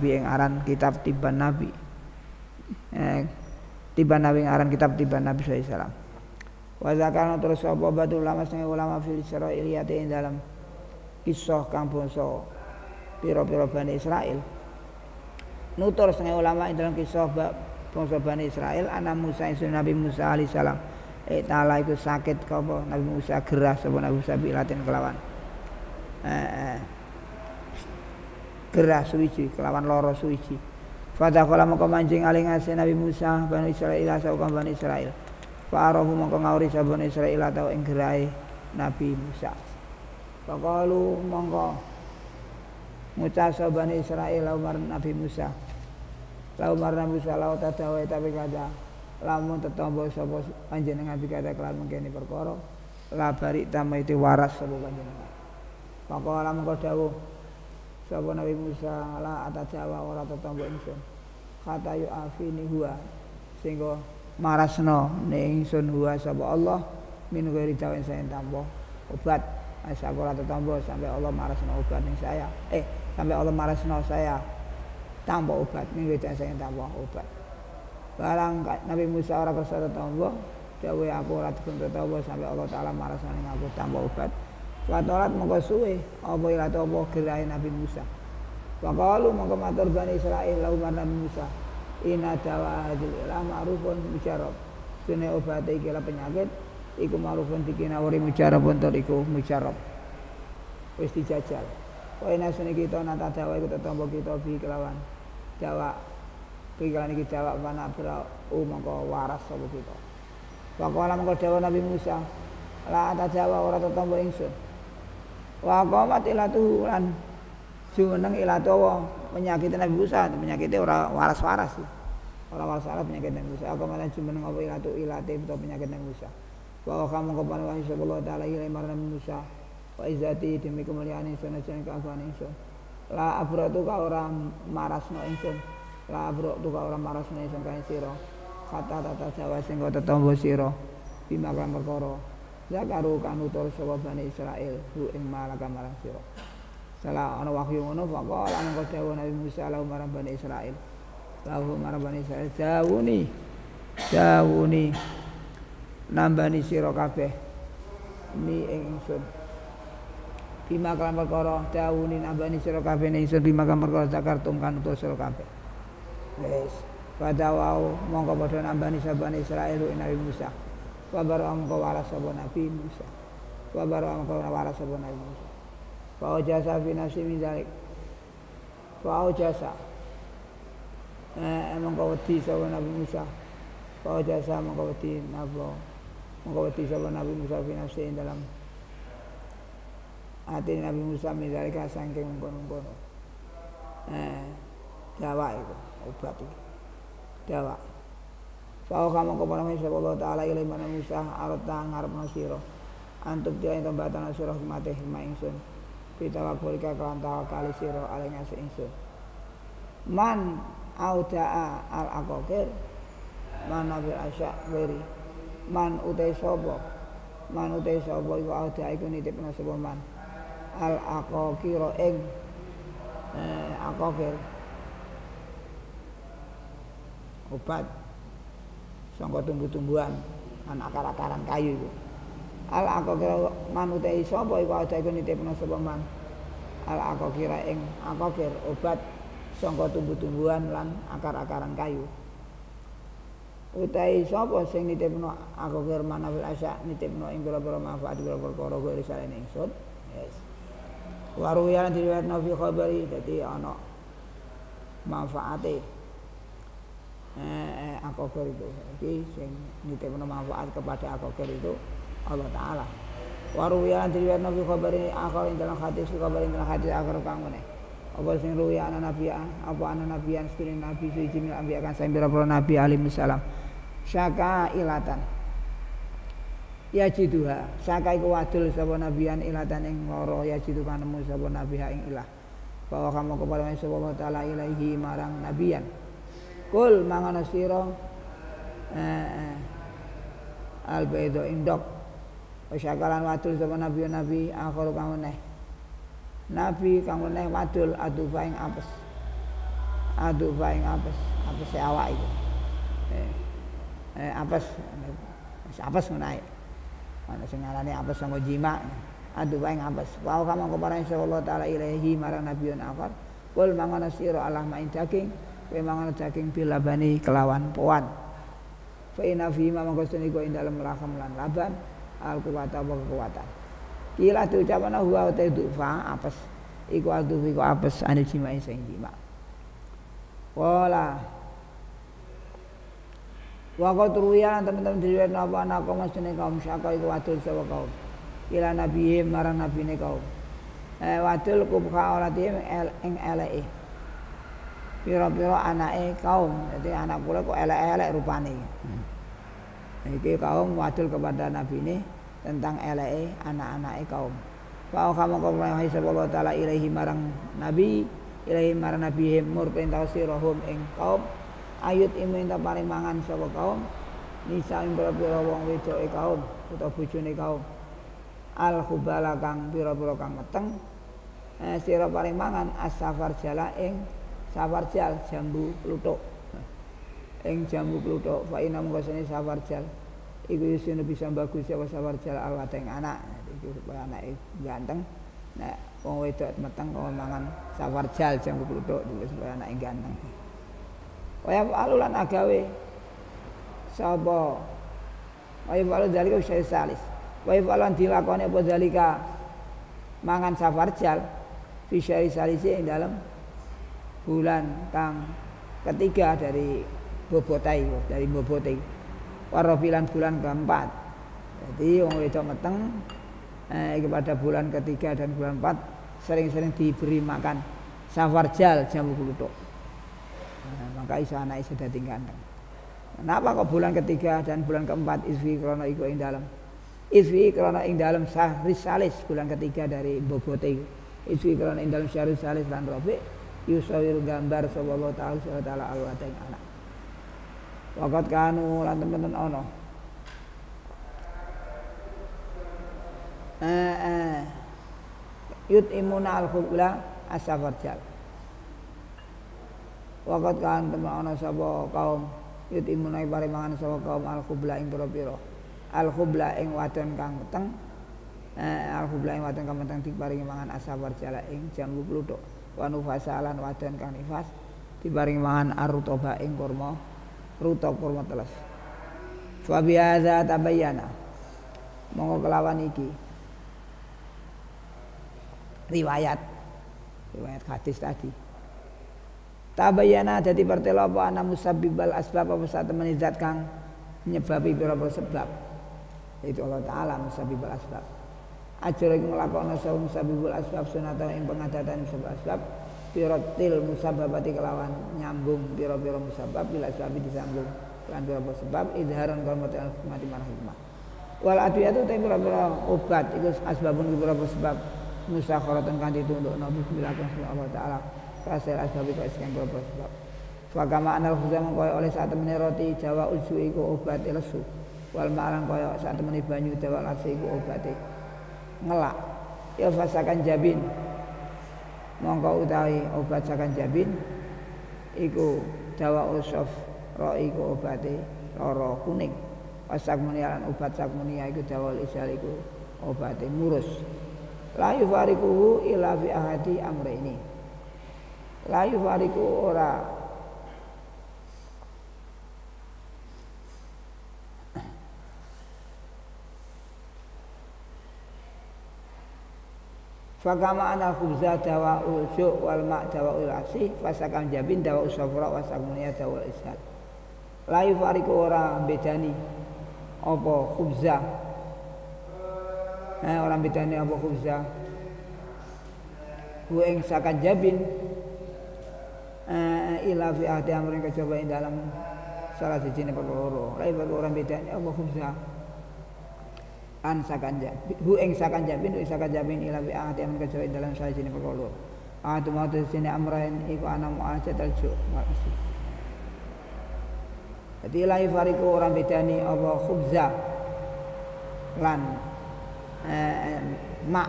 nabi ing aran kitab tiban nabi. Eh, tiban nabi ing aran kitab tiban nabi wasallam. Wa zakarna terus sapa batu ulama sing ulama fil Israiliyat ing dalam kisah kang bangsa pira-pira Bani Israel nutur setengah ulama ing dalam kisah bangsa Bani Israel anak Musa isu Nabi Musa alaihissalam eh ta'ala iku sakit kapa? Nabi Musa gerah sapa Nabi Musa bilatin kelawan. Eh, eh. Gerah suwiji kelawan loro suwiji. Fadakala mongko mancing aling asih Nabi Musa Bani Israel sapa Bani Israel Fa'arahu mongko ngawuri sapa Bani Israel atau ing gerahe Nabi Musa. Fakalu mongko ngucap Bani Israel Umar Nabi Musa. Lau Umar Nabi Musa lau tadawai tapi kata lamun tetombo sapa panjenengan bikata kelan mengkene perkara labari tama itu waras sapa panjenengan. Maka mongko dawuh sapa Nabi Musa la atajawa ora tetombo ingsun kata yu afini huwa sehingga marasno ning ingsun huwa sapa Allah. Min ghairi dawen saya tambo obat. Asa ora tetombo sampai Allah marasno obat ning saya. Eh sampai Allah marasno saya tambo obat. Min ghairi saya tambo obat. Barang Nabi Musa ora kersa tetombo dawe aku ora tetombo sampai Allah taala marasno ning aku tambo obat Watolat mongko suwe apa ila apa gerai Nabi Musa. Waqalu mongko matur Bani Israil lau Nabi Musa. Ina dawa hadil ila ma'rufun mujarab. Sune obat iki penyakit iku ma'rufun dikinawari mujarab untuk iku mujarab. Wis dijajal. Wa ina sune kita nata dawa iku tetombo kita bi kelawan dawa pikiran iki dawa mana bra mongko waras sapa kita. Waqala mongko dawa Nabi Musa. La ata jawa ora tetombo ingsun. Wa qamat ilatu lan jumeneng ilatu penyakit Nabi Musa penyakitnya ora waras-waras ora waras-waras penyakit Nabi Musa. Aku malah jumeneng apa ilatu ilate itu penyakit Nabi Musa. Wa kamu kepada wa sallallahu taala ila Nabi Musa. Wa izati demi kemuliaan ingsun ajan keagungan ingsun la abratu ka ora marasno ingsun la abratu ka ora marasno ingsun kae sira. Kata tata jawa sing tetombo sira. Bima kan perkara Zakaru kan utur sapa Bani Israil hu ing malaka marang sira. Salah ana wahyu ngono pokoke lan kok dawuh Nabi Musa lahu marang Bani Israil. Lahu marang Bani Israil dawuni. Dawuni nambani sira kabeh. Ni ing ingsun. Bima kan perkara dawuni nambani sira kabeh ning ingsun bima kan perkara zakartum kan utur sira kabeh. Wis. Pada wau mongko padha nambani sabane Israil ing Nabi Musa. Wabar amko waras sabo Nabi Musa. Wabar amko waras sabo Nabi Musa. Fa'u jasa fi nafsi min dalik. Fa'u jasa. Eh, mongko wedi sabo Nabi Musa. Fa'u jasa mongko wedi nabo. Mongko wedi sabo Nabi Musa fi nafsi ing dalam hati Nabi Musa min dalik sangking mengkono-mengkono. Eh, dawa itu, obat itu. Dawa. Fa'u kamu kepada Musa Allah Ta'ala ilai mana Musa Arata ngarep nasiro Antuk dia yang tembatan nasiro hikmatih hikmah ingsun Kita wakulika kawan kali siro alainya seingsun Man auda'a al akokir Man nabil asya weri Man utai sobo Man utai sobo iku auda'a iku nitip nasobo man Al akokiro ing eh, Akokir Obat sangka tumbuh-tumbuhan an akar-akaran kayu itu. Al aku kira manute sapa iku ada iku nitipna sapa man al aku kira ing aku kira obat sangka tumbuh-tumbuhan lan akar-akaran kayu. Utai sapa sing nitipna aku kira manafil asya nitipna ing pira-pira manfaat pira perkara kok risalene ingsun yes. Waru ya diriwayatna fi khabari dadi ana manfaate eh, akokir itu. Iki sing nitipno manfaat kepada akokir itu Allah taala. Waruya diriwayat nabi khabari akal ing dalam hadis khabari ing dalam hadis akar kang meneh. Apa sing ruya ana nabi apa ana nabian sing nabi suci min ambi akan sing pira nabi alaihi salam. Syaka ilatan. Ya jiduha saka iku wadul sapa nabian ilatan ing loro ya jidu kan nemu sapa nabi ing ilah. Bahwa kamu kepada Allah taala ilaihi marang nabian kul mangono sira eh, eh, al baido indok. Wasyakalan wadul sama nabi nabi akhir kang meneh Nabi kang meneh wadul adufa ing apes. Adu ing apes. Apes awak itu. Eh, eh apes. Apes menaik ana sing ngarani apes sanggo jima. Adu ing apes. Wa kama keparang Allah taala ilahi marang nabiyun akar kul mangana sira Allah main daging kowe mangan daging bilabani kelawan poan fa inna fi ma mangko niku ing dalem laham lan laban al kuwata wa kekuatan kila diucapana huwa ta dufa apes iku adu iku apes ane jima sing jima Wala Wa ruya teman-teman diriwayat napa ana kaum sedene kaum syaka iku wadul sapa kaum. Ila nabi marang nabine kaum. Eh wadul kubha olatihim ing eleke. Pira-pira anake kaum. Jadi anak kula kok elek-elek rupane. Hmm. Iki kaum wadul kepada nabi ini tentang eleke anak-anake kaum. Wa kamu kaum Allah taala ilaihi marang nabi ilahi marang nabi mur perintah sirahum ing kaum ayut imu enta paring mangan sapa kaum nisa ing pira-pira wong wedoke kaum utawa bojone kaum al khubala kang pira-pira kang meteng eh, sira paring mangan as-safar jala ing safar jal jambu kluthuk ing jambu kluthuk fa ina mungkasane safar jal iku yusine bisa bagus ya safar jal awate anak. Iki supaya anake ganteng. Nek wong wedok meteng kok mangan sawarjal jambu kluthuk supaya anake ganteng. Kaya alulan agawe. Sapa? Kaya walu dalika usai salis. Kaya walan dilakoni apa dalika mangan safarjal fi syari salisi ing dalam bulan kang ketiga dari bobotai dari bobotai. Warofilan bulan keempat. Jadi wong wedok meteng eh, kepada bulan ketiga dan bulan empat sering-sering diberi makan. Safarjal jambu kluthuk. Nah, maka iso anak iso dadi ganteng. Kenapa kok bulan ketiga dan bulan keempat isfi krono iku ing dalam isfi krono ing dalam sahri salis bulan ketiga dari bobote isfi krono ing dalam sahri salis lan robi yusawir gambar sapa Allah taala taala Allah anak. Wakat kanu lan temen-temen ono. Eh, eh. yut imuna al khubla asafarjal Wakat kan teman ana sapa kaum yut imuna ibare mangan sapa kaum al khubla ing pira-pira. Al khubla ing wadon kang meteng eh, al khubla ing wadon kang meteng diparingi mangan asafarjal ing jambu pluthuk wa nufasalan wadon kang nifas diparingi mangan arutoba ing kurma ruta kurma teles. Fa biadza tabayyana. Monggo kelawan iki. Riwayat. Riwayat hadis tadi. Tabayana dadi pertelo apa? Ana musabbibal asbab apa sak temene zat kang nyebabi pira-pira sebab. Itu Allah taala musabbibal asbab ajar iku nglakokno sawu musabbibul asbab sunata ing pengadatan sebab asbab pirotil musababati kelawan nyambung pira-pira musabab bila asbab disambung lan pira-pira sebab idharan kalmat al-hikmati marah hikmah. Wal adwiyatu ta pira-pira obat iku asbabun pira-pira sebab musakharatan kan ditunduk nabi bilakan Allah taala kasil asbab iku sekian beberapa sebab. Fakama anal khuzam oleh saat temani roti jawa uju iku obat lesu wal ma'alang kaya saat temani banyu jawa lasi iku obat ngelak. Ya fasakan jabin. Mongko utawi obat sakan jabin. Iku jawa usof ro iku obate loro kuning. Pasak munialan obat sak munia iku jawa isal iku obate murus la yufariquhu illa fi ahadi amrayni. La yufariqu ora Fakama ana khubza dawa usyuk wal ma' dawa ul fasakam jabin dawa usafra wasamunia dawa ishad. La yufariku ora bedani apa khubza. Eh, orang bedane apa khubza. Wa ing sakan jabin eh, ila fi ahdi amrin kejaba ing dalam salah siji perkara. Bagi orang bedane apa khubza an sakan jabin hu ing sakan jabin ing sakan jabin ila fi ahdi amrin kejaba ing dalam salah siji ne perkara Atu mau sini amrain iku ana mu'ajat al-ju' Jadi la fariku orang bedani apa khubza lan eh, mak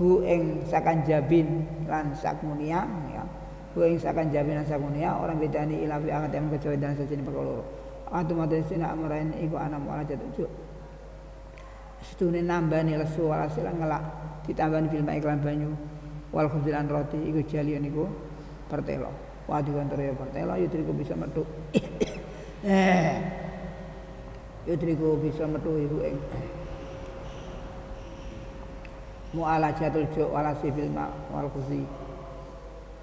hu ing sakan jabin lan sakmunia ya. Wa ing sakan jaminan sakunia orang bedani ila fi akad yang kecuali dan sejini perkara loro. Atu mate sina amrain iku ana muala jatuh Setune nambani lesu walhasil ngelak ditambani bil iklan banyu wal khubzilan roti iku jali niku pertelo. Wadi kantor ya pertelo yudriku bisa metu. eh. Yudriku bisa metu iku ing mu'alajatul ju' wala sibil ma wal khuzi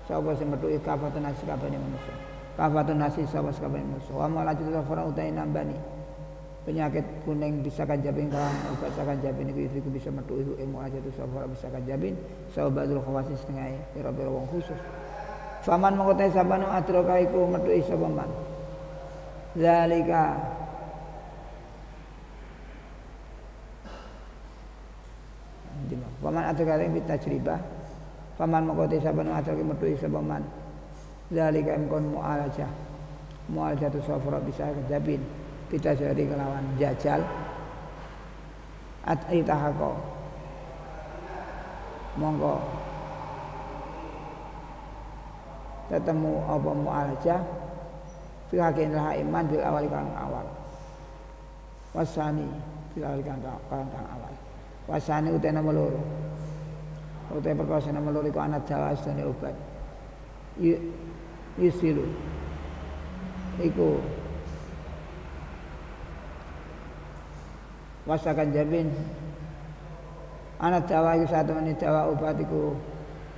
sapa sing metu kafatun nasi kabeh manusia kafatun nasi sapa kabeh manusia wa mu'alajatul safara utai nambani penyakit kuning bisa kanjabin kan obat kanjabin itu itu bisa metu itu ilmu aja tuh safara bisa kanjabin sahabatul khawasi setengah pira-pira wong khusus Faman mengkotai sabanu atroka iku metu isa paman. Zalika Paman atroka ing tajribah. Paman mengkotai sabanu atroka metu isa paman. Zalika imkon mu'alajah. Mu'alajah tu safara bisa kanjabin kita jadi kelawan jajal. At itahako monggo. Ketemu apa mu'alaja Fihakin raha iman bil awal kang awal. Wasani bil awal kang kang awal. Wasani utai nama loro. Utai perkasa nama loro Iku anak jawa asdani obat Yusilu. Iku wasakan jabin anak dawa iku satu menit dawa obat iku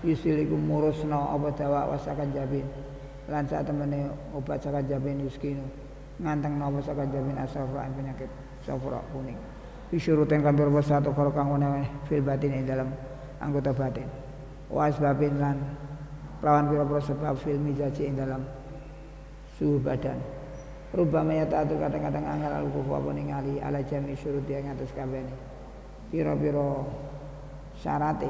yusil iku murusno apa dawa wasakan jabin lan saat temene obat sakan jabin yuskinu. Nganteng nopo sakan jabin asafra penyakit safra kuning. Isyurut yang kambir satu kalau kang fil batin dalam anggota batin. Was babin lan lawan pira-pira sebab fil mijaji ing dalam suhu badan Rubama ya ta'atul kadang-kadang angel al kufu apa ningali ala jami syurut yang atas kabehane. Piro-piro syarate.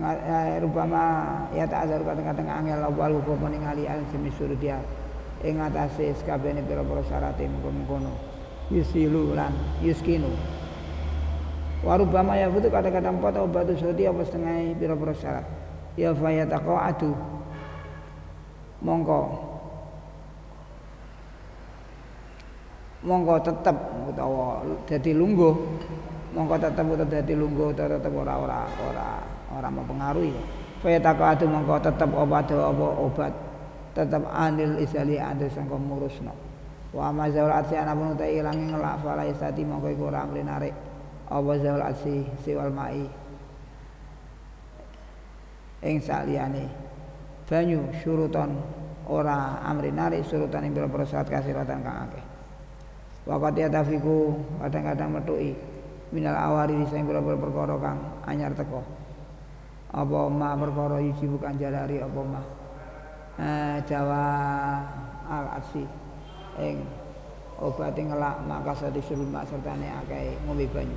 Eh, rubama ya ta'azar kadang-kadang angel al kufu apa ningali ala jami syurut dia ing atase sakabehane pira-pira syarate mengkono yusilu lan yuskinu. Warubama ya butuh kadang-kadang empat batu sodi apa setengah pira-pira syarat. Ya adu. Mongko. Mongko tetep utawa dadi lungguh. Mongko tetep utawa dadi lungguh utawa tetep ora ora ora ora mempengaruhi. Adu mongko tetep obat apa obat tetap anil isali ade sangka murusno wa ma zaul atsi ana pun ta ilangi ngelak fala istati mongko iku ora amri narik. Apa zaul atsi siwal mai. Ing saliyane banyu syuruton ora amri narik surutan ing pira saat kasiratan kang akeh. Wakat ya tafiku kadang-kadang metui minal awari sing pira-pira perkara kang anyar teko. Apa ma perkara iki bukan jalari apa ma. eh, Jawa al asi ing obat ngelak maka sadi suruh mak sertane akeh ngombe banyu.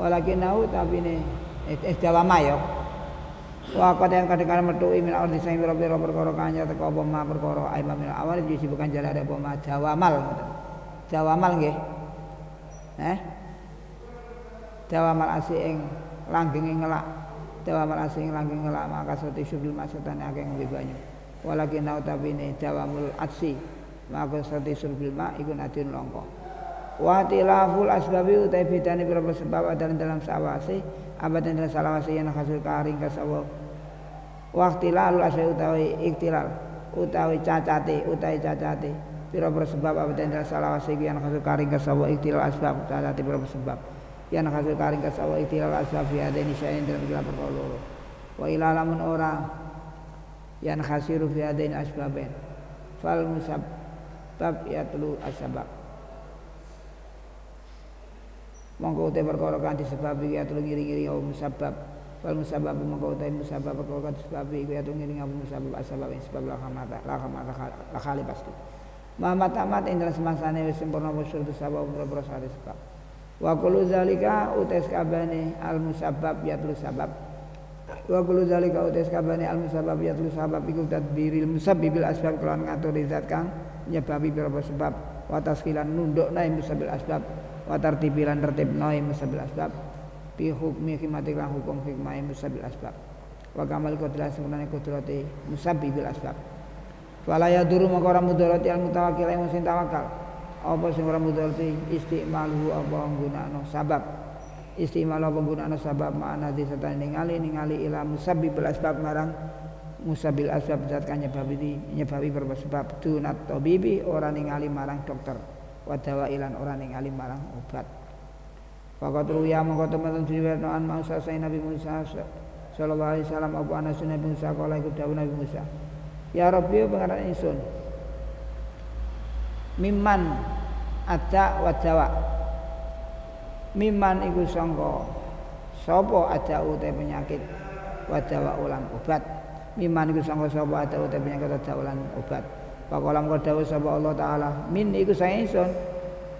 Walakin nau tapi ne eh, eh Jawa mayo Wa yang kadang-kadang metu min ardi sing pira-pira perkara kanya teko apa ma perkara aima min awal jadi bukan jalan ada apa ma Jawa mal. Jawa mal nggih. Eh? Jawa mal asi ing langgeng ngelak. Jawa mal asi ing langgeng ngelak maka sadi suruh mak sertane akeh ngombe banyu walakin nau tapi ini dawamul atsi maka sati surbil ma iku nadin longko. Wa tilaful asbabi utai bedane berapa sebab ada dalam sawase abadan dalam salawase yang hasil karing kasawa. Waktu lalu asai utawi iktilal utawi cacate utawi cacate pira-pira sebab abadan dalam salawase yang hasil karing kasawa iktilal asbab cacate pira sebab. Yang hasil karing kasawa iktilal asbab ya ini saya dalam gelar perkara wa ilalamun orang yang khasiru fi adain asbabain. Fal musabbab yatlu asbab. Mongko te perkara kanthi sebab iki yatlu ngiri-ngiri musabbab fal musabbab mongko te musabbab perkara kanthi sebab iki yatlu ngiri apa musabbab asbab sebab la khamata la khamata la khali pasti. Muhammad amat ing dalam semasane wis sempurna usul sebab berapa sebab. Wa kullu zalika utes kabane al musabbab yatlu sabab wa kullu zalika utis kabane al musabab ya tu sabab iku tadbiril musabbibil asbab kelawan ngatur zat kang nyebabi pira sebab. Wa taskilan nundukna musabbil asbab wa tartibilan tertibna musabbil asbab. Bi hukmi hikmati lan hukum hikmah musabbil asbab. Wa kamal qudrat sebenarnya kudrati musabbibil asbab. Wala yaduru maka ora mudarati al mutawakkil yang sing tawakal. Apa sing ora mudarati istimaluhu apa nggunakno sabab istimal apa nggunakno sabab makna di serta ningali ningali ila musabbibil asbab marang musabil asbab zat kan nyebabi nyebabi beberapa sebab tunat tabibi orang ningali marang dokter wadawa ilan orang ningali marang obat Fakat ruya mongko teman diriwayatno an Musa Nabi Musa sallallahu alaihi Abu Anas Nabi Musa kala iku dawuh Nabi Musa. Ya Rabbi pengaran ingsun. Miman ada wa jawa. Miman iku sangka sapa ada utai penyakit wa jawa ulang obat. Miman iku sangka sapa ada utai penyakit wa ulang obat. Pakola mengko dawuh sapa Allah taala, min iku saya.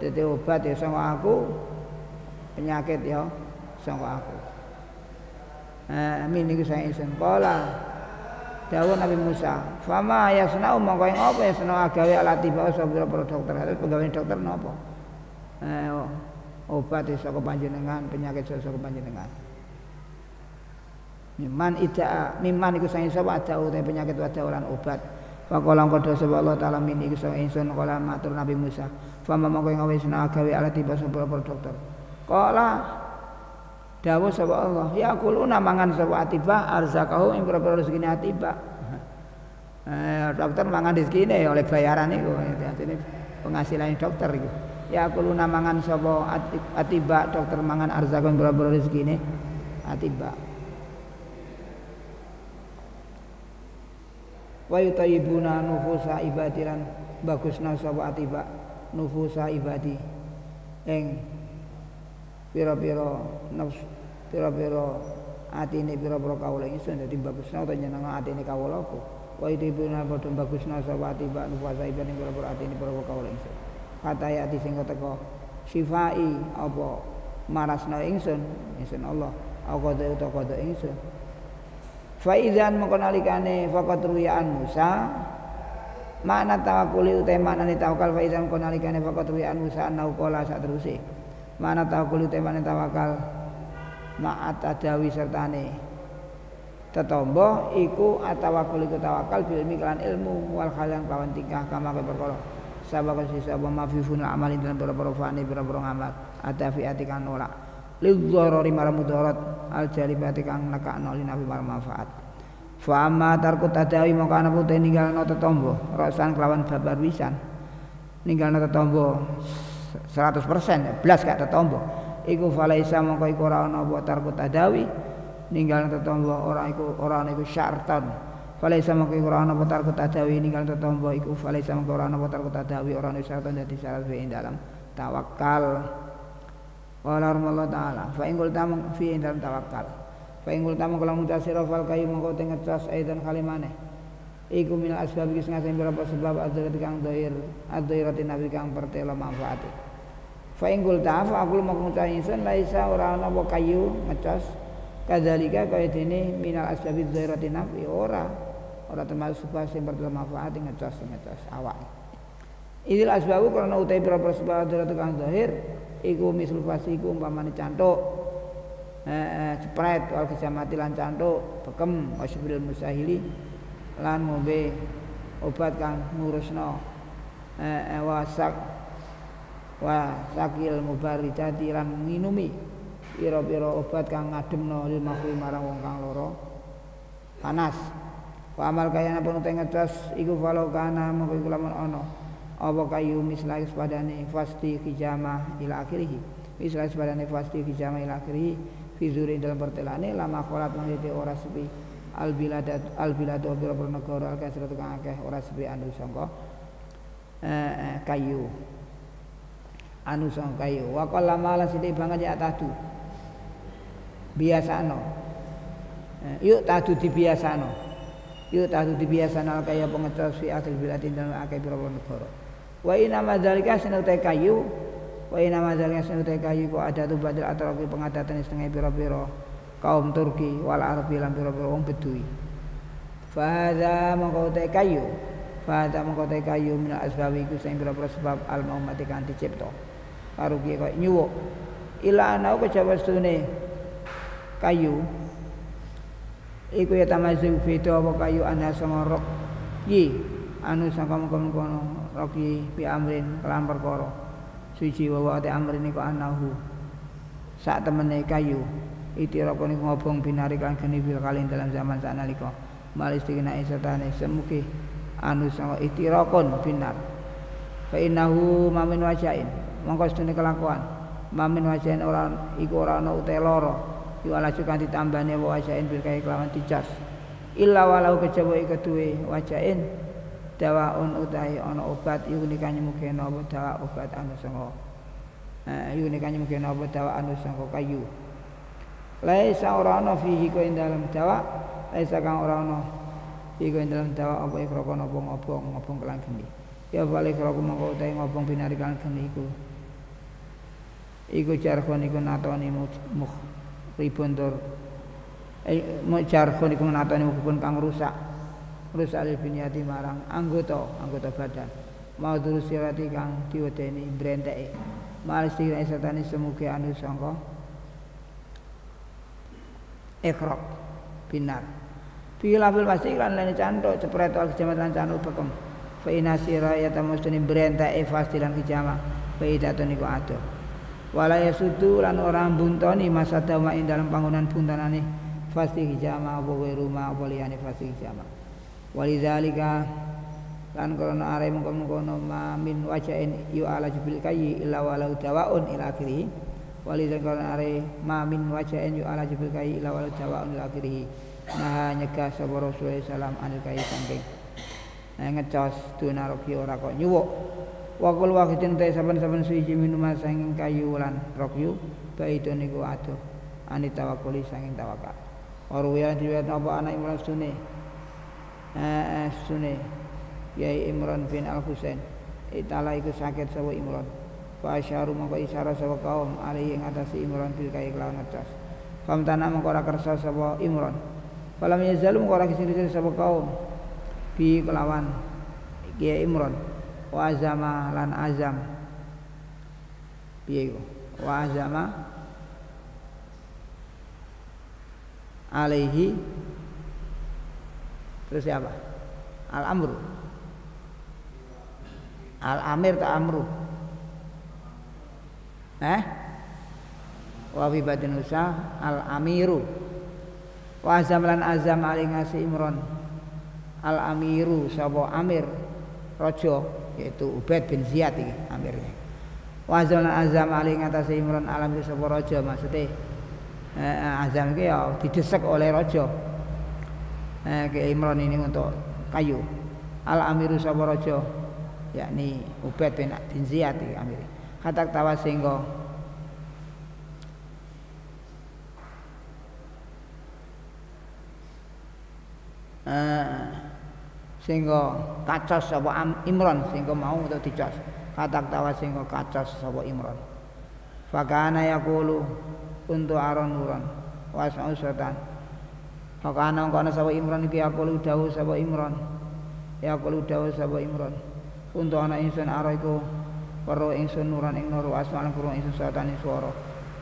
Dadi obat ya sangka aku penyakit ya sangka aku. Eh amin niku saya. Kala dawuh Nabi Musa, "Fama yasna'u mongko ing apa ya seneng agawe alati bae sapa para dokter. Harus pegawai dokter napa?" Eh oh, obat saka panjenengan, penyakit saka panjenengan. Miman ida miman iku sing sapa ada utahe penyakit wadah lan obat. Faqala qad sapa Allah taala min iku sing ingsun kala matur Nabi Musa. Fama mongko ing wis gawe alati bae sapa dokter. Kala dawuh sapa Allah, ya kuluna mangan sapa atiba arzakahu ing pira-pira rezekine atiba. Eh, dokter mangan rezekine oleh bayaran iku. Artine penghasilan dokter iku. Ya kuluna mangan sapa? Atiba dokter mangan arzakahu ing pira-pira rezekine atiba. Wa yutayibuna nufusa ibadiran. Bagusna sapa atiba? Nufusa ibadi. Ing pira-pira nafsu pira-pira atine pira-pira kawula. Ingsun dadi bagusna utawa nyenengno atine kawula apa? Wa idibuna padha bagusna sapa atiba? Nuwasa ibane pira-pira atine pira-pira kawula ingsun kata ya ati sing teko sifai apa? Marasna ingsun ingsun Allah. Aku dhewe utawa kodho ingsun. Faizan mengko nalikane faqat ruyaan Musa. Mana tawakuli utai maknane tawakal faizan mengko nalikane faqat ruyaan Musa anau qala sak teruse mana tawakul temane tawakal ma'at adawi sertane tetombo iku atawakul iku tawakal bil ilmi kelan ilmu wal khalan kawan tingkah kama ke perkara sabaka sisa apa mafifun amal dalam pira-pira fani pira-pira ngamal. Adafi atikan ora lidzarari marang mudarat al jalibati kang nekakno linafi marang manfaat fa amma tarku tadawi mongko ana putih ninggalno tetombo. Rasan kelawan babar wisan. Ninggalno tetombo 100% blas gak tetombo. Iku falaisa mongko iku ora ana apa tarku tadawi. Ninggal tetombo ora iku ora ana iku syartan falaisa mongko iku ora ana apa tarku tadawi ninggal tetombo iku. Falaisa mongko ora ana apa tarku tadawi ora ana syartan dadi syarat fi dalam tawakal Qala Allah taala. Fa in tamang fi dalam tawakal fa in tamang kula mutasira fal kayu mongko teng ngecas aidan kalimane. Iku min asbab iki sing berapa sebab adzat kang doir adzirati nabi kang pertelo manfaat fa ing qul ta'afa aku mau ngucap laisa ora ana kayu ngecos kadzalika kaya dene minal asbab adzirati nabi ora ora termasuk sebab sing pertelo manfaat ngecos ngecos awak. Idil asbabu karena utai berapa sebab adzat kang dohir iku misul fasi iku umpamane cantuk. Eh, cepret wal kecamati lan cantuk bekem wasbil musahili lan ngombe obat kang ngurusno. Eh, wasak wa sakil mubaridati lan nginumi pira-pira obat kang ngademno makhluk marang wong kang lara. Panas wa amal kaya napa nute ngecas iku falau kana mongko iku ana apa kayu misalnya sepadane fasti hijamah ila akhirih. Misalnya sepadane fasti hijamah ila akhirih. Fi dalam pertelane lama kholat menjadi ora sepi. Al biladat al biladu biro negara al kasratu kang akeh ora sepi anu sangka eh, eh, kayu. Anu sangka kayu. Wa qala mala sithik banget ya tadu. Biasano eh, yuk tadu dibiasano yuk tadu dibiasano al kaya pengecos fi akhir biladin dalam akeh biro negara. Wa ina madzalika sinutai kayu wa ina madzalika kayu kok ada tu badil atrafi pengadatan setengah piro-piro kaum Turki wal Arabi lan pira-pira wong Bedui. Fahadha mengkau kayu Fahadha mengkau kayu Mina asbabi iku sing pira-pira sebab al maumati kan dicipta. Karo kiye kok nyuwuk. Ila anau kejaba kayu Iku ya tamazu fito apa kayu ana sama rok. Yi anu sangka roki bi amrin kelam perkara suci wa wa amrin iku anahu. Sak temene kayu itiraka niku ngobong binari kan geni bil kalin dalam zaman sanalika malis dikena setane semuki anu sama itirakon binar. Fa innahu mamin wajain. Mongko sedene kelakuan. Mamin wajain ora iku ora ana ute lara yu ala juga ditambani wajain bil kai kelawan dicas illa walau kejaba iku duwe wajain dawaun utahi ana obat iku mungkin apa dawa obat anu sanga. Eh iku mungkin apa dawa anu kayu. Laisa ora ana fihi ko ing dalam dawa laisa kang ora ana iku ing dalam dawa apa ikroko napa ngobong ngobong kelan geni. Ya balik ikroko mongko utahe ngobong binari kelan geni iku. Iku jargon iku natoni muh ribun tur eh jargon iku natoni hukun kang rusak. Rusak biniati marang. Anggota anggota badan. Mau terus sirati kang diwedeni brenteke malis dikira setane semuge anu sangka? Ikrab binar. Fi lafil pasti lan lene cantuk cepret al kejamatan cantuk bekem fa inasira ya tamustuni berenta e fastilan kijama fa idatun iku ado wala yasudu lan ora masa dama ing dalam bangunan buntanane. Fasti kijama apa wae rumah apa liyane fasti kijama walidzalika lan krana are mengkono-kono min wajain yu ala jibil kayyi illa walau dawaun ila akhirih. Walidan kana are ma min wajain yu ala jibil kai ila wal jawaun ila akhirih. Nah nyegah sapa Rasulullah salam anil kai saking. Nah ngecos duna roki ora kok nyuwuk wa kul wahidin ta saben-saben suci minuman saking kayu lan rokyu baito niku ado ani tawakkuli saking tawakal. Warwiya diriwayat apa anak Imran Sunni eh Sunni Yai Imran bin Al-Husain. Itala iku sakit sapa Imran. Fa asyaru mongko isyara sapa kaum alaihi ing atase Imran bil kai kelawan ngecas. Fam tanah mongko ora kersa sapa Imran. Falam yazalum mongko ora kisir sapa kaum bi kelawan Kiai Imran wa azama lan azam. Piye wa azama alaihi. Terus siapa? Al amru al amir ta amru. Eh? Wa fi batin usa al amiru wa azam lan azam ngasi imron. Al amiru sapa amir? Raja yaitu Ubaid bin Ziyad iki amirnya. Wa azam ali ngatasi imron alam sapa raja maksudnya eh, azam iki ya didesek oleh raja. Eh, ke Imron ini untuk kayu. Al amiru sapa raja yakni Ubaid bin, bin Ziyad iki amir. Katak tawa singgo uh, singgo kacos sapa Imron singgo mau untuk dicos. Katak tawa singgo kacos sapa Imron. Fakana yaqulu untuk aron nuron wasma'u setan fakana kono sapa Imron iki yaqulu dawuh sapa Imron. Yaqulu dawuh sapa Imron. Untuk anak insun aro iku Weruh ingsun nuran ing nur asma lan kurung ingsun satane swara.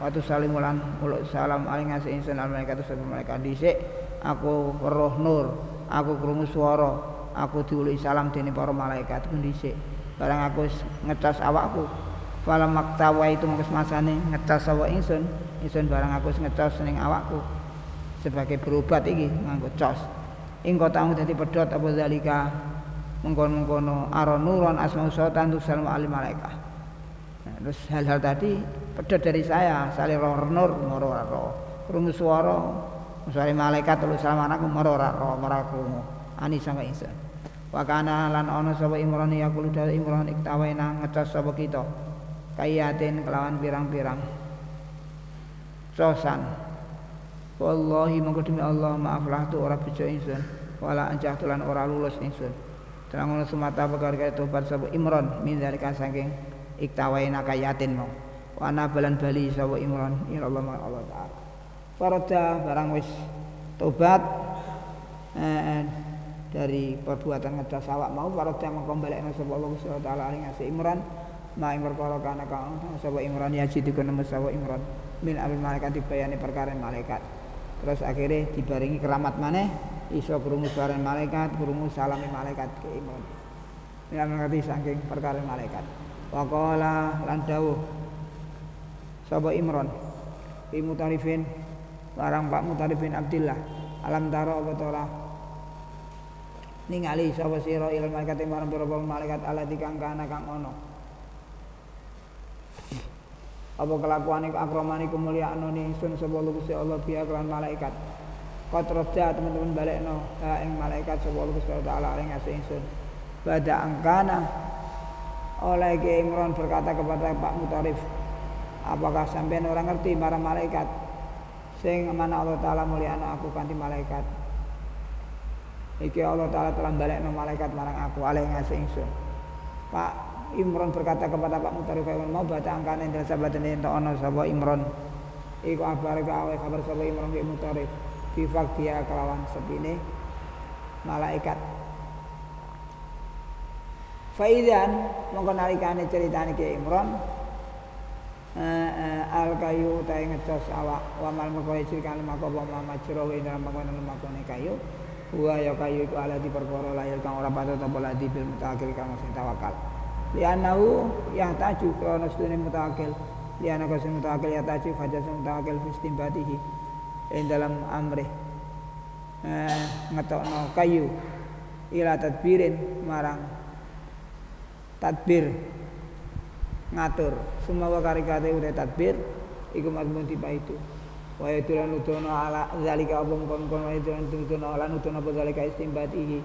Watu salimulan uluk salam aling ngasih ingsun al malaikat sebab malaikat dhisik aku weruh nur, aku krungu swara, aku diului salam dening para malaikat ku dhisik. Barang aku ngecas awakku. Falam maktawa itu mengkes masane ngecas awak ingsun, ingsun barang aku ngecas ning awakku sebagai berobat iki nganggo cos. Ing kota dadi pedhot apa zalika mengkono-mengkono aron nuron asma usatan tu salam alim malaikat nah, terus hal-hal tadi pedot dari saya saling roh nur moro roh krungu suara suara malaikat terus salam anakku moro roh moro krungu ani sama insan wakana lan ono sapa imron ya kulo dari imron iktawaina ngecas sapa kita. Kayatin kelawan pirang-pirang. Sosan. Wallahi mongko demi Allah maaf lah tu ora bisa insun wala anjah tulan ora lulus insun Terang sumata perkara tobat sapa Imron min dalika saking iktawaina kayatin mau. Wa ana balan bali sapa Imron ila Allah Allah taala. Paroda barang wis tobat. Eh, dari perbuatan ngedas awak mau paroda mengko balekno sapa Allah Subhanahu taala ing asih Imran. Ma ing perkara kana kang sapa Imran ya jadi kono sapa Imran. Min amil malaikat dibayani perkara malaikat. Terus akhirnya dibaringi keramat maneh iso krungu suara malaikat krungu salami malaikat ke Imran. Yang ngerti saking perkara malaikat. Waqala lan dawuh sapa Imran fi mutarifin barang Pak Mutarifin Abdillah alam taro apa ningali sapa sira ilal malaikat marang pira malaikat ala dikang kana kang ono apa kelakuan iku akramani kemuliaan ni sun sapa Gusti Allah biya kelan malaikat? Kotroja teman-teman balekno ha ing malaikat sapa Gusti Allah taala ing asih ingsun. Angkana oleh Ki Imran berkata kepada Pak Mutarif apakah sampean orang ngerti para malaikat? Sing mana Allah taala mulia aku kanthi malaikat iki Allah taala telah balekno malaikat marang aku alih ngasih ingsun. Pak Imron berkata kepada Pak Mutarif mau baca angkane dan sahabat ini untuk ono sapa Imron? Iku abar gawe kabar sapa Imron Pak Mutarif. Bifak dia kelawan sepine malaikat. Faidan mongko nalikane ceritane Ki Imron. Eh, eh, al kayu ta ngecos awak. Wa mal mengkoe cirkan maka apa mama ciro ing dalam mangkon makone kayu wa ya kayu iku ala di perkara lahir kang ora patut apa ladi bil mutakil kang sing tawakal. Li anahu yang taju krono sedene mutakil li ana sing mutakil ya taju fajar sing mutakil fi istimbatihi ing dalam amre eh, ngetokno kayu ila tadbirin marang tadbir. Ngatur. Semua wakari kate udah tadbir iku mazmun tiba itu wa yatulan nutono ala zalika abum kon kon wa yatulan nutono ala nutono apa zalika istimbatihi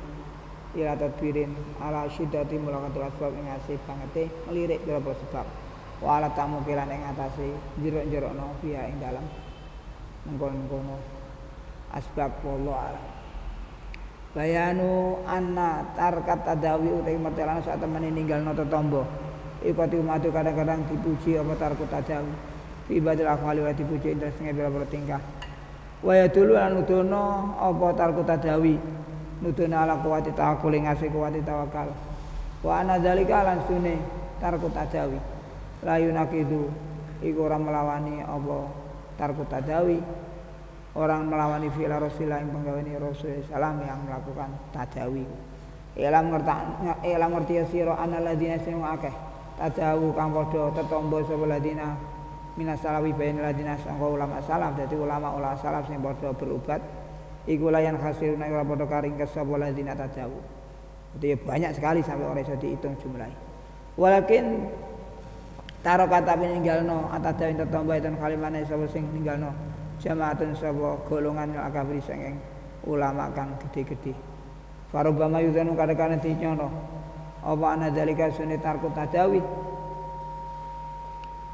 ila tadbirin ala syiddati mulakatul asbab ing asih bangete ngelirik berapa sebab. Wa ala tamu kilan ing atase jerok-jerokno biya ing dalam mengkon-kono asbab wallahu alam. Bayanu anna tarkat tadawi utai mertelana saat teman ninggal noto tombo Ikati umatu kadang-kadang dipuji apa tarku tajam Ibadil akhwali wa dipuji indah setengah bila tingkah. Wa dulu lan nudono apa tarku tadawi? Nudono ala kuwati tawakul ngasih kuwati tawakal Wa ana dalika lan sune tarku tadawi. Layu nakidu Iku orang melawani apa tarku tadawi. Orang melawani fila rosilah yang penggawani Rasulullah salam yang melakukan tadawi. Ilam ngerti, ilam ngerti ya siro analadina sinu akeh. Tadawu kang padha tetombo sapa ladina minas salawi bayin ladina sangka ulama salaf. Dadi ulama ulama salaf sing padha berobat iku layan khasiruna ora padha karing sapa ladina tadawu itu ya banyak sekali sampai orang bisa dihitung jumlahnya walakin taro kata peninggalno atadawi tetombo itu kalimane sapa sing ninggalno jamaatun sapa golongan yang akabri sanging ulama kang gede-gede Farubama yudhanu kadang-kadang dinyono apa ana dalika sunitar tadawi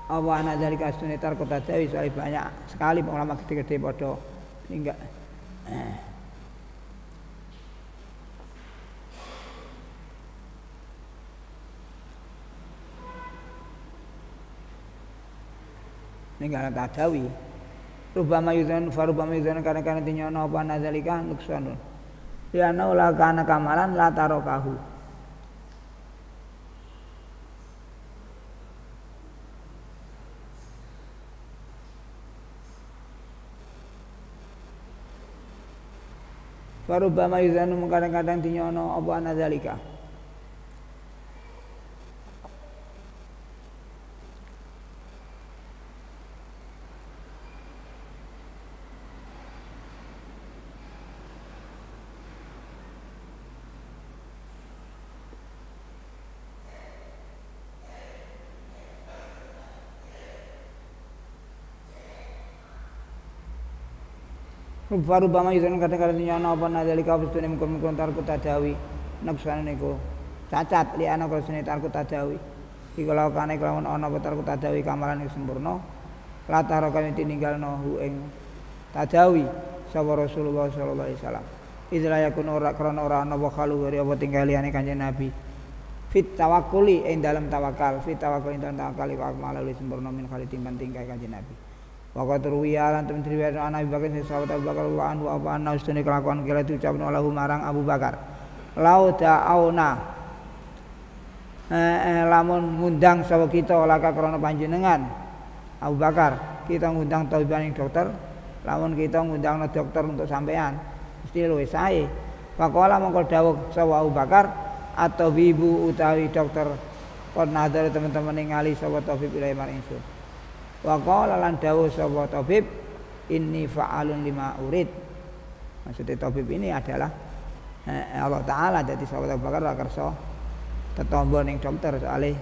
apa ana dalika sunitar tadawi soalnya banyak sekali ulama gede-gede pada enggak. Ninggal tadawi rubama yudhan yudhan karena-karena tinyono apa nazalika nuksanun Liana ulah kana kamalan la Farubama yuzanu kadang-kadang dinyono apa anadzalika. Baru bama yuzan kadang-kadang nyana apa nadalika bestune mungkon-mungkon tarku tadawi naksane niku. Cacat li ana krasane tarku tadawi iku lakane kelawan ana apa tarku tadawi kamalan sempurna. Latara kami tininggalno hu ing tadawi sapa Rasulullah sallallahu alaihi wasallam. Idra yakun ora krana ora ana wa khalu apa tinggaliane Kanjeng Nabi. Fit tawakkuli ing dalam tawakal. Fit tawakkul ing dalam tawakal iku akmal sempurna min khali timban tingkai Kanjeng Nabi Waqat ruwiya lan temen riwayat ana Abu Bakar sahabat Abu Bakar wa anhu apa ana ustune kelakuan kala diucapno lahu marang Abu Bakar. Lauda auna eh, eh, lamun ngundang sapa kita laka krana panjenengan? Abu Bakar kita ngundang tabiban dokter. Lamun kita ngundang dokter untuk sampean mesti luwih sae. Pakola mongko dawuh sapa Abu Bakar atau ibu utawi dokter. Kon nadar teman-teman ningali sapa tabib ilahi maring Wa qala lan dawuh sapa tabib inni fa'alun lima urid. Maksudnya tabib ini adalah eh, Allah taala dadi sahabat Abu Bakar kersa tetombo ning dokter soalé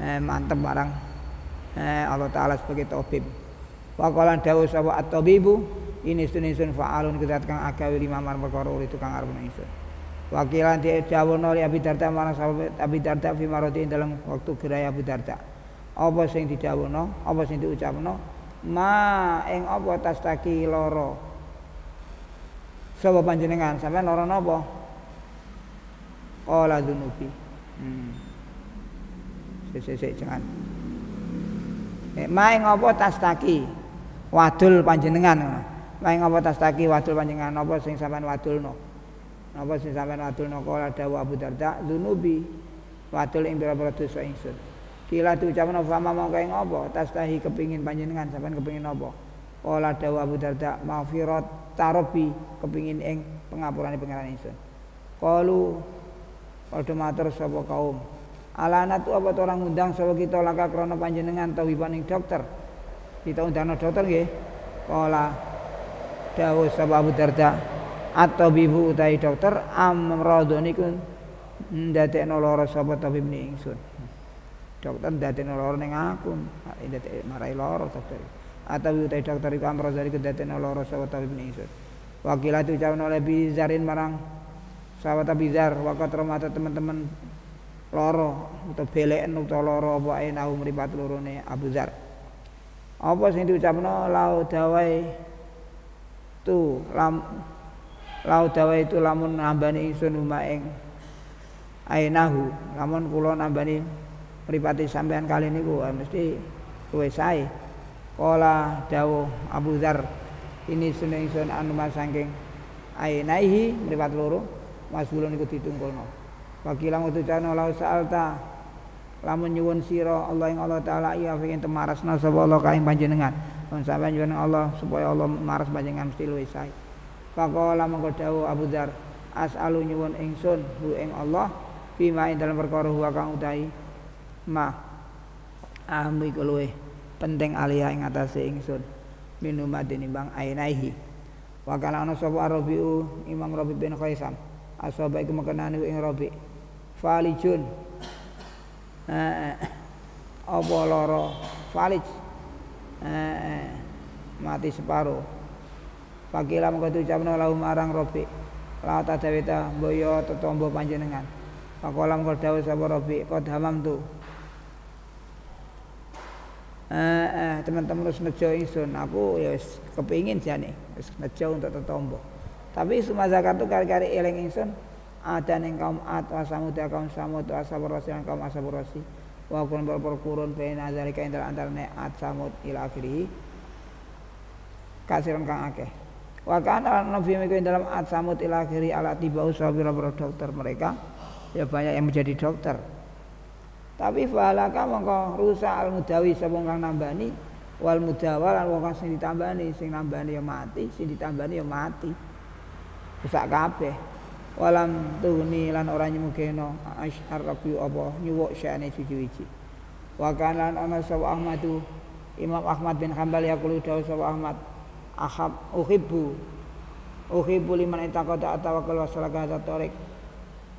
eh, mantep barang eh, Allah taala sebagai tabib. Wa qala dawuh sapa at-tabibu ini sun fa'alun kedat kang agawe lima mar perkara itu kang arep ingsun. Wakilan dia jawono li Abi Darda marang sahabat Abi fi dalam waktu gerai Abi Darda apa sing didhawuhna apa sing diucapno? Ma ing apa tastaki loro? Sapa panjenengan? Sampean lara napa? Qala dunubi hmm. Sik jangan. Eh, ma ing apa tastaki? Wadul panjenengan. Ma ing apa tastaki? Wadul panjenengan. Apa sing sampean wadulno? Apa sing sampean wadulno? Qala dawu Abu Darda dunubi wadul ing pira-pira dosa ingsun Kila diucapno fama mau kae ngopo? Tastahi kepingin panjenengan sampean kepingin apa? Kala dawa Abu Darda maghfirat tarobi kepingin ing pengapurane pangeran ingsun. Qalu padha matur sapa kaum. Alanat apa to orang ngundang sapa kita laka krana panjenengan tawiban ing dokter. Kita undang dokter nggih. Kala dawuh sapa Abu Darda atau bibu utai dokter amradon iku ndadekno lara sapa tabib ingsun dokter dadekno lara ning aku marai lara dokter. Atau utai dokter iku amro dari kedadekno lara sapa tabib ingsun wakilah ucapan oleh bizarin marang sahabat bizar wakat mata teman-teman loro atau beleken atau loro apa ae nau mripat lorone Abu Zar. Apa sing diucapno? Lau dawai tu lam lau dawai itu lamun nambani ingsun uma ing lamun kula nambani mripate sampean kali niku mesti kowe sae. Kala dawuh Abu Dzar ini suneng sun anu saking ainaihi mripat loro masbulun niku ditungkulno. Wakilang utucana lau sa'alta lamun nyuwun sira Allah ing Allah taala iya pengen temarasna sapa Allah kaing panjenengan. Mun sampean nyuwun Allah supaya Allah maras panjenengan mesti luwih sae. Faqala mengko dawuh Abu Dzar as'alu nyuwun ingsun hu ing Allah bima ing dalam perkara huwa kang utahi ma ahmu iku penting aliyah ing atase ingsun. Minumadin bang ainaihi. Wa kana ana sapa Rabiu Imam Rabi bin Khaisam. Asaba iku mekenani ing Rabi. Falijun. Eh apa lara? Falij. Eh mati separuh. Pakila mengko ucapno lahu marang Rabi. La tadawita boyo tetombo panjenengan. Pakola mengko dawuh sapa Rabi qad tu eh, eh, teman-teman harus nejo ingsun. Aku ya wis kepingin jane wis nejo untuk tetombo. Tapi semua zakat itu kari-kari eling ingsun. Ada ning kaum Ad wa Samud kaum Samud wa Ashabur Rasi kaum Ashabur Rasi wa kun berperkurun bain azalika indal antarane Ad Samud ila akhirih kasiran kang akeh. Wa kana nabi miku dalam Ad Samud ila akhirih ala tiba usaha dokter mereka. Ya banyak yang menjadi dokter tapi falaka mongko rusak al mudawi sapa kang nambani wal mudawal lan wong sing ditambani sing nambani ya mati sing ditambani ya mati. Rusak kabeh. Walam tuhni lan ora nyemugeno asyar rabbi apa nyuwuk syane suci-suci wa ana sapa Ahmadu Imam Ahmad bin Hambal yaqulu dawu sapa Ahmad ahab uhibbu uhibbu liman itaqata tawakkal wa salaka tarik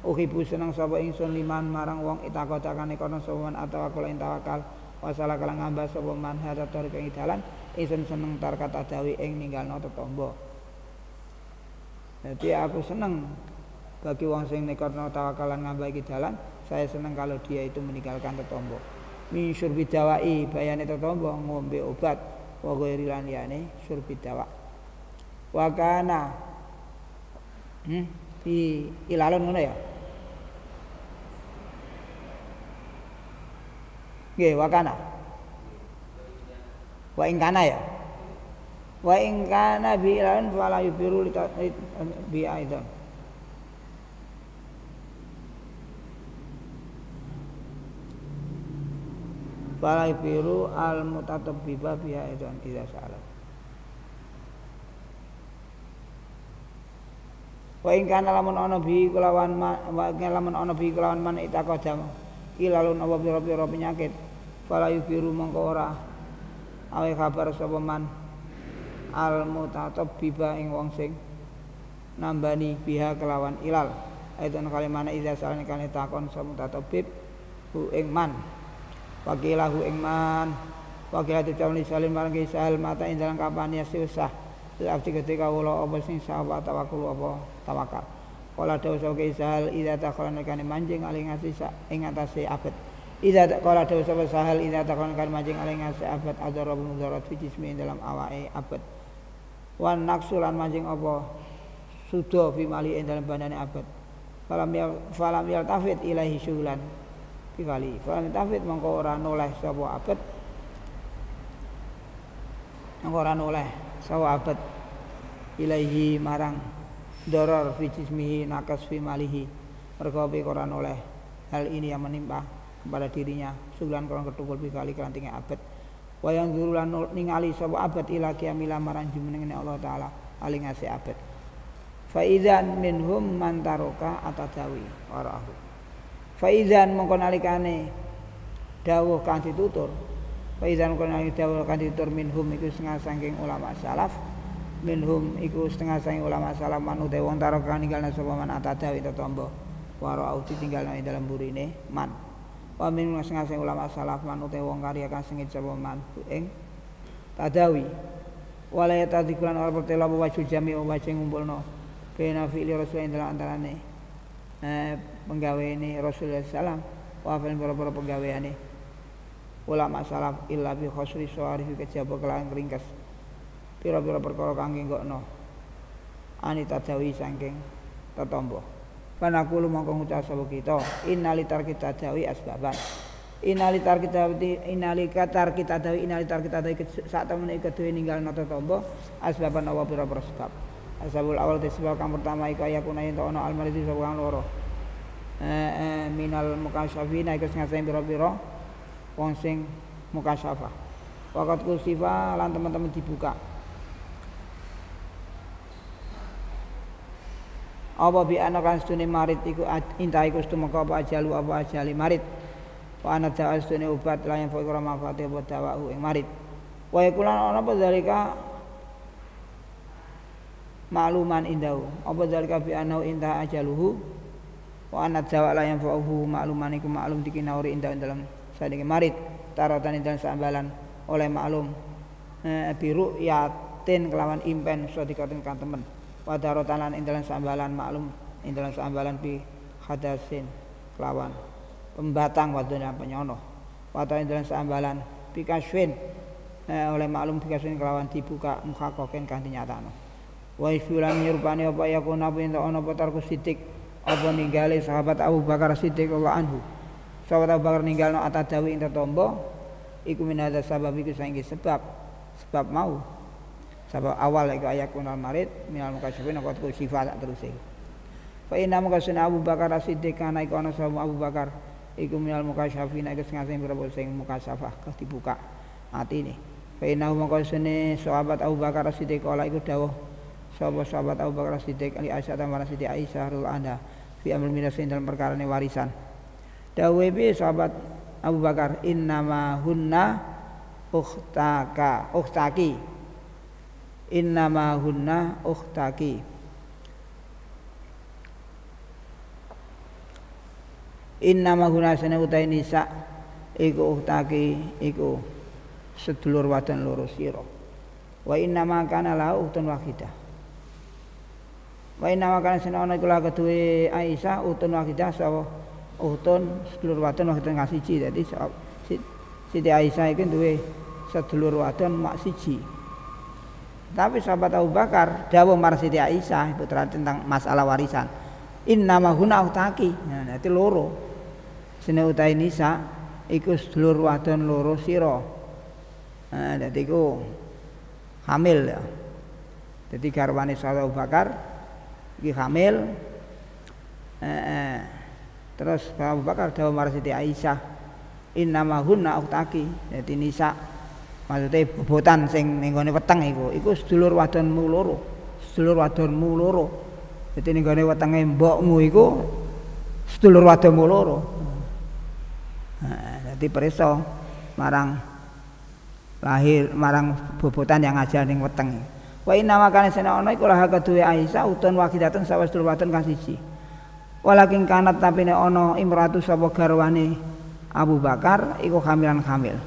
Uhibu seneng sapa ingsun liman marang wong itakota kono man atau aku ing tawakal. Wasala kala ngambah sapa man hada tarik ing dalan ingsun seneng tar kata dawi ing ninggalno tetombo Jadi aku seneng bagi wong sing nekono tawakalan ngambah iki dalan saya seneng kalau dia itu meninggalkan tetombo min syurbi dawai bayane tetombo ngombe obat wa ghairi lan liyane syurbi dawa wa kana hmm, di ilalun ngono ya Nggih, wa kana. Wa ing kana ya. wa in kana bi ilalun fala yubiru bi aidan fala yubiru al mutatabbiba bi aidan idza salat wa ing kana lamun ana bi kelawan wa lamun ana bi kelawan man itaqadam ilalun apa pira-pira penyakit fala yubiru mongko ora. Awe kabar sapa man? Al biba ing wong sing nambani biha kelawan ilal. Aitun kalimana idza salani kane takon sapa bib hu ing man. Wakilahu ing man. Wakilah tu camli salim marang sahal mata ing dalam kapan ya ketika wala apa sing sahabat tawakul apa tawakal. Kala dawu sapa sahal idza takhalana kane manjing ali ngasih ing atase abet. Idza kala dawu sapa sahal idza takhalana kane manjing ali ngasih abet adara mudarat fi jismi dalam awake abet. Wan naksulan manjing apa sudo fi mali dalam bandane abet. Falam ya falam ya tafid ilahi syulan. Kali falam tafid mongko ora noleh sapa abet. Mongko ora noleh sawabat ilaihi marang doror fi jismihi nakas fi malihi mergo koran oleh hal ini yang menimpa kepada dirinya. Sulan korang ketukul kali kelantingnya abad. Wayang zurulan ningali sapa abad ila kiamila marang jumeneng Allah taala. Ali ngasih abad. Faizan minhum man taroka atadawi warahu. Faizan mongko nalikane dawuh kang ditutur. Faizan kana dawuh kan ditur minhum iku setengah saking ulama salaf. Minhum iku setengah saking ulama salaf manu te wong taro kan ninggalna sapa man atadawi tetombo au ditinggalna ing dalam burine man wa min setengah saking ulama salaf manu te wong karya kan sengit sapa man ing tadawi. Wala ya tadikulan ora pertela wajul jami wajah ngumpulno. Bena fi'li rasul ing antarane eh penggawe ini Rasulullah salam wa fil para penggaweane. Ulama salaf illa bi khosri syarif kejaba kelawan ringkes pira-pira perkara kangge nggokno. Ani tadawi saking tetombo panakulu mongko ngucap sapa kita? Innalitar kita dawi asbaban. Innalitar kita innali katar kita dawi innalitar kita dawi saat ninggal nata tombo asbaban awa pira-pira sebab? Asbabul awal sebab kang pertama iku ayakuna yen ono almaridi sebab kang loro eh, eh, minal mukasyafina iku sing ngasih pira-pira wong sing mukasyafah wakat kusifa lan teman-teman dibuka apa bi ana kan stune marit iku inta iku stumeka apa ajalu apa ajali marit? Wa ana stune obat layan fa ora manfaate apa dawahu ing marit. Wa yakulan ana apa dalika makluman indahu apa dalika bi anau inta ajaluhu? Wa ana dawa layan fa'uhu makluman iku maklum dikinauri indah dalam sadenge marit. Taratan dan sambalan oleh maklum eh, biru yatin kelawan impen sadikaten kan temen wadarotan lan indalan sambalan maklum indalan sambalan bi hadasin kelawan. Pembatang wadunya penyono. Wata indalan sambalan bi kaswin. Eh, oleh maklum bi kaswin kelawan dibuka muka koken kan dinyatakno wa ifulan nyurupane apa yakuna pinta ana apa tarku sidik apa ninggali sahabat Abu Bakar Siddiq Allah anhu. Sahabat Abu Bakar ninggalno atadawi ing tetombo iku minadza sabab iku saiki sebab. Sebab mau sebab awal iku ayat kunal marid minal mukasyifin qad ku sifat terus iki fa inna mukasina Abu Bakar Siddiq kana iku ana sahabat Abu Bakar iku minal mukasyifin iku sing sing berapa sing mukasyafah kas dibuka atine fa inna mukasina sahabat Abu Bakar Siddiq kala iku dawuh sahabat sahabat Abu Bakar Siddiq ali Aisyah tamara Siddiq Aisyah radhiyallahu anha fi amr minasin dalam perkara warisan. Dawe bi sahabat Abu Bakar? Innama hunna ukhtaka ukhtaki innama hunna ukhtaki. Innama hunna sana utai nisa iku ukhtaki iku sedulur wadon loro sira. Wa innama kana la uhtun wahidah. Wa innama kana sana ana iku la kedue Aisyah uhtun wahidah sawa Uhtun sedulur wadon wadon ngasih siji. Dadi Siti Aisyah itu duwe sedulur wadon mak siji. Tapi sahabat Abu Bakar dawuh marang Aisyah putra tentang masalah warisan. Inna ma huna utaki. Nah, nanti loro. Sine utai nisa iku sedulur wadon loro sira. Nah, dadi iku hamil ya. Jadi garwane Abu Bakar iki hamil. Eh, eh. Terus Abu Bakar dawuh marang Aisyah, "Innama hunna uktaki." Jadi nisa maksudnya bobotan sing ning gone weteng iku, iku sedulur wadonmu loro. Sedulur wadonmu loro. Jadi ning wetenge mbokmu iku sedulur wadonmu loro. Nah, preso marang lahir marang bobotan yang aja ning weteng. Wa inna makane sena ana iku lah keduwe Aisyah utun wakidatun sawas sedulur wadon kasiji. Walakin kanat tapi nek ana imratu sapa garwane Abu Bakar iku hamilan hamil.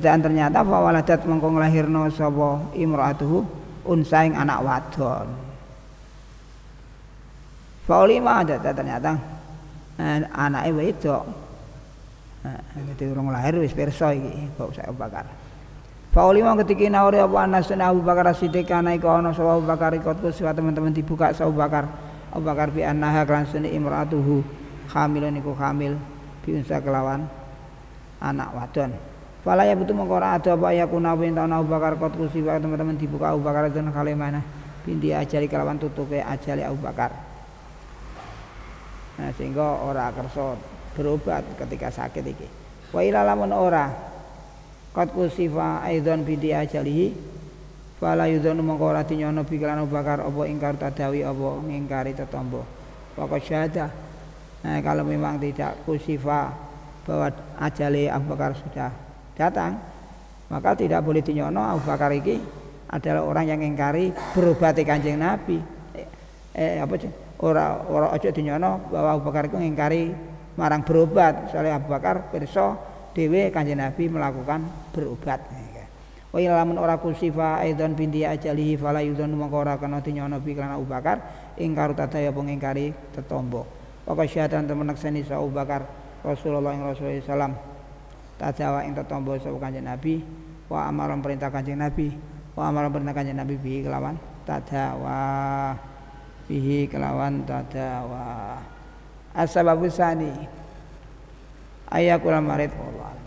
Dan ternyata fa waladat mengko nglahirno sapa imratuhu unsaing anak wadon. Fa ulima ada ternyata eh, anake wedok. Nah, jadi urung lahir wis pirsa iki Abu Bakar. Fa ulima ketika nawari apa anasun Abu Bakar Siddiq ana iku ana sapa Abu Bakar ikut teman-teman dibuka Abu Bakar Abu Bakar bi annaha kelan sunni imratuhu hamilun iku hamil bi unsa kelawan anak wadon. Fala ya betul mengko ora ada apa ya kuna tahun Abu Bakar kot kusiwa teman-teman dibuka Abu Bakar dan kali mana binti ajali kelawan tutupe ajali Abu Bakar. Nah sehingga ora kersa berobat ketika sakit iki. Wa ila lamun ora kot kusifa aidon binti ajalihi Fala yudhanu mongko ora dinyono pikiran Abu Bakar apa ingkar tadawi apa ngingkari tetombo. Pokok syahadah. Nah, kalau memang tidak kusifa bahwa ajali Abu Bakar sudah datang, maka tidak boleh dinyono Abu Bakar ini adalah orang yang ingkari berobat kanjeng Nabi. Eh, eh apa sih? Ora ora aja dinyono bahwa Abu Bakar itu ngingkari marang berobat. Soalnya Abu Bakar pirsa dhewe kanjeng Nabi melakukan berobat. Wa lamun ora kusifa aidan binti ajalihi fala yudhanu mongko ora kena dinyono bi kana Abu Bakar ingkar tadaya pengingkari tetombo. Wa syahatan temen nakseni sa Abu Bakar Rasulullah ing Rasulullah sallam tadawa ing tetombo sapa Kanjeng Nabi wa amaran perintah Kanjeng Nabi wa amaran perintah Kanjeng Nabi bi kelawan tadawa bihi kelawan tadawa. Asbabus sani ayakul marid Allah